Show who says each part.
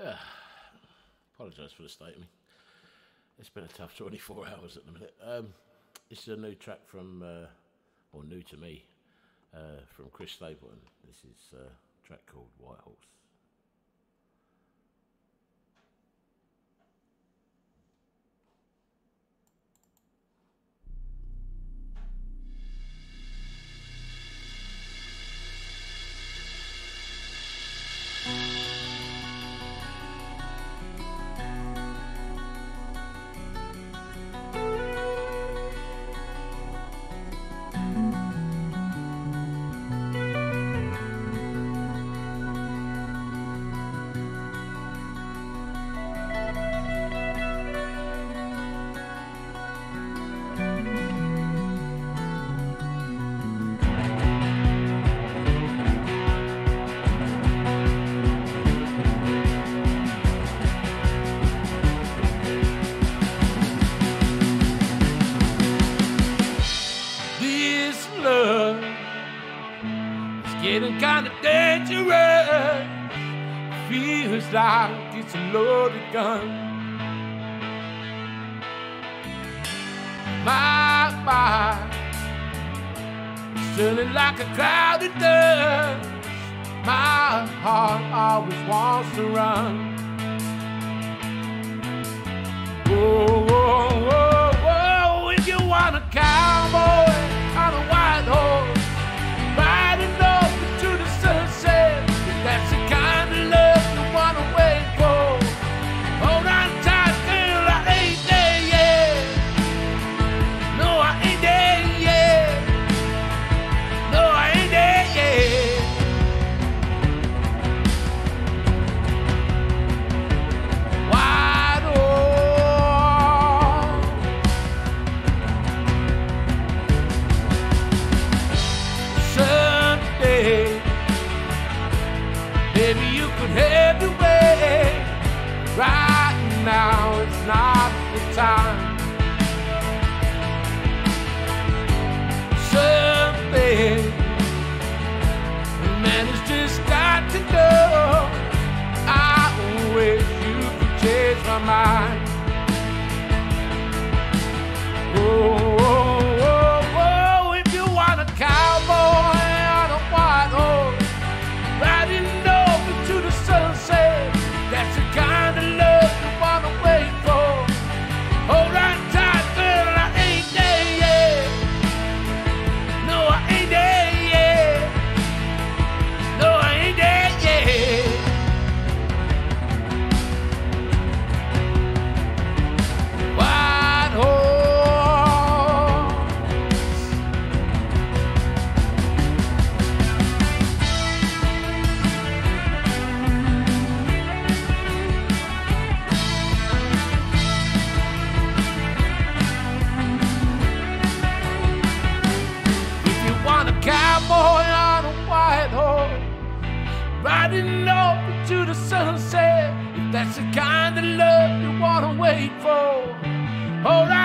Speaker 1: Apologise for the state of me. It's been a tough 24 hours at the minute. Um, this is a new track from, uh, or new to me, uh, from Chris Stapleton. This is a track called White Horse. Getting kind of dangerous. Feels like it's a loaded gun. My mind turning like a clouded dust. My heart always wants to run. Maybe you could have your way. Right now, it's not the time. Someday, man has just got to know. I wish you could change my mind. Riding over to the sunset, if that's the kind of love you wanna wait for, hold on